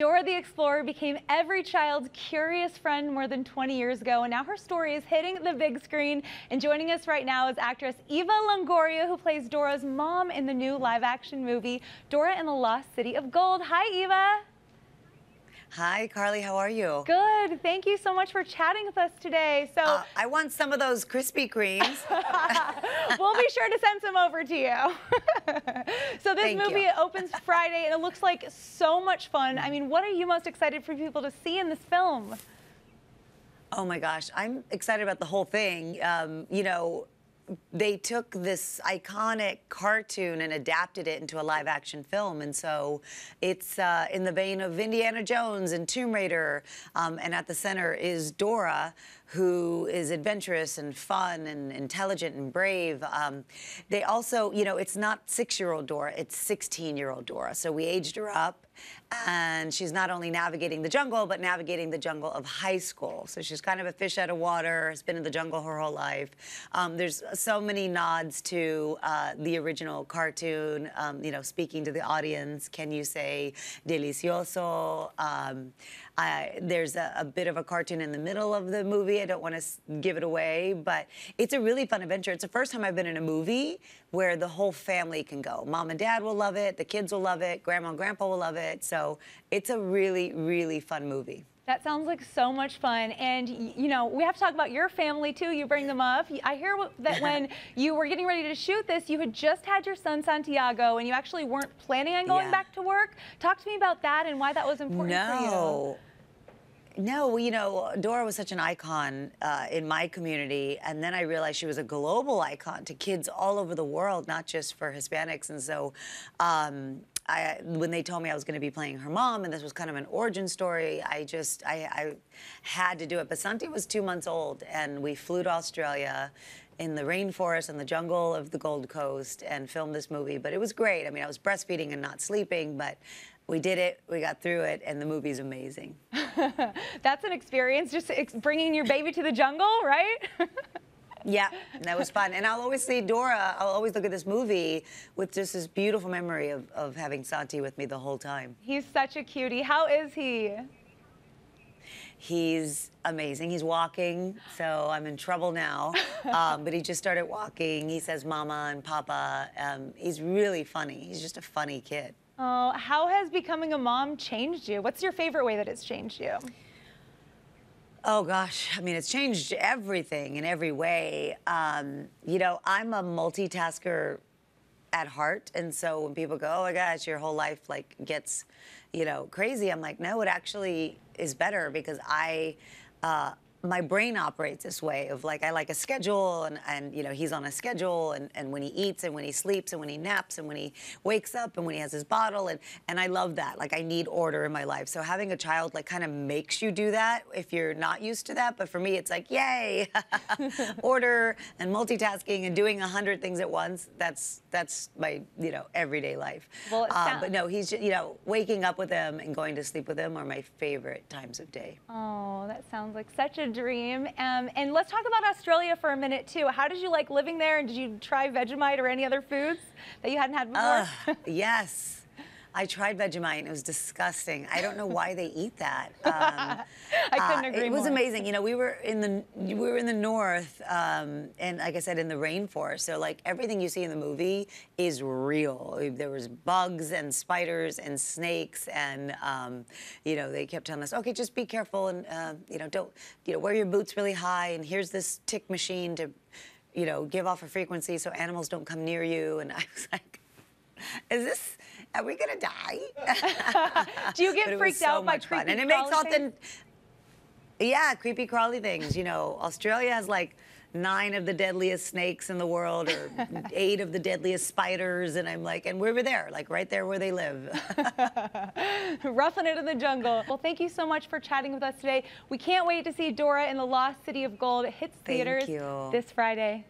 Dora the Explorer became every child's curious friend more than 20 years ago, and now her story is hitting the big screen. And joining us right now is actress Eva Longoria, who plays Dora's mom in the new live-action movie, Dora and the Lost City of Gold. Hi, Eva. Hi, Carly. How are you? Good. Thank you so much for chatting with us today. So uh, I want some of those Krispy Kremes. we'll be sure to send some over to you. so this Thank movie opens Friday, and it looks like so much fun. I mean, what are you most excited for people to see in this film? Oh my gosh, I'm excited about the whole thing. Um, you know, they took this iconic cartoon and adapted it into a live action film. And so it's uh, in the vein of Indiana Jones and Tomb Raider. Um, and at the center is Dora, who is adventurous and fun and intelligent and brave. Um, they also, you know, it's not six year old Dora, it's 16 year old Dora. So we aged her up and she's not only navigating the jungle, but navigating the jungle of high school. So she's kind of a fish out of water, has been in the jungle her whole life. Um, there's so many nods to uh, the original cartoon, um, you know, speaking to the audience. Can you say delicioso? Um, There's a, a, bit of a cartoon in the middle of the movie. I don't want to give it away, but it's a really fun adventure. It's the first time I've been in a movie where the whole family can go. Mom and dad will love it, the kids will love it, grandma and grandpa will love it. So it's a really, really fun movie. That sounds like so much fun. And, you know, we have to talk about your family, too. You bring them up. I hear that when you were getting ready to shoot this, you had just had your son, Santiago, and you actually weren't planning on going yeah. back to work. Talk to me about that and why that was important no. for you. No, you know, Dora was such an icon uh, in my community, and then I realized she was a global icon to kids all over the world, not just for Hispanics. And so, um, I, when they told me I was going to be playing her mom, and this was kind of an origin story, I just I, I had to do it. But Santi was two months old, and we flew to Australia in the rainforest and the jungle of the Gold Coast and filmed this movie. But it was great. I mean, I was breastfeeding and not sleeping, but we did it, we got through it, and the movie's amazing. That's an experience, just bringing your baby to the jungle, right? yeah, that was fun. And I'll always see Dora, I'll always look at this movie with just this beautiful memory of, of having Santi with me the whole time. He's such a cutie. How is he? He's amazing. He's walking, so I'm in trouble now. Um, but he just started walking. He says mama and papa. Um, he's really funny. He's just a funny kid. Oh, how has becoming a mom changed you? What's your favorite way that it's changed you? Oh gosh, I mean, it's changed everything in every way. Um, you know, I'm a multitasker at heart, and so when people go, "Oh my gosh, your whole life like gets, you know, crazy," I'm like, no, it actually is better because I. Uh, my brain operates this way of like I like a schedule and, and you know he's on a schedule and, and when he eats and when he sleeps and when he naps and when he wakes up and when he has his bottle and and I love that. Like I need order in my life. So having a child like kind of makes you do that if you're not used to that. But for me it's like yay! Order and multitasking and doing a hundred things at once that's that's my you know everyday life. Well, um, but no he's just, you know waking up with him and going to sleep with him are my favorite times of day. Oh that sounds like such a dream. Um, and let's talk about Australia for a minute, too. How did you like living there? And did you try Vegemite or any other foods that you hadn't had before? Uh, yes. I tried Vegemite and it was disgusting. I don't know why they eat that. Um, I couldn't uh, agree It was more. amazing. You know, we were in the we were in the north, um, and like I said, in the rainforest. So like everything you see in the movie is real. There was bugs and spiders and snakes, and um, you know they kept telling us, okay, just be careful and uh, you know don't you know wear your boots really high, and here's this tick machine to you know give off a frequency so animals don't come near you. And I was like, is this are we gonna die? Do you get freaked so out by creepy fun. And it makes. Yeah, creepy crawly things. You know, Australia has like nine of the deadliest snakes in the world or eight of the deadliest spiders and i'm like and we were there like right there where they live roughing it in the jungle well thank you so much for chatting with us today we can't wait to see dora in the lost city of gold it hits theaters this friday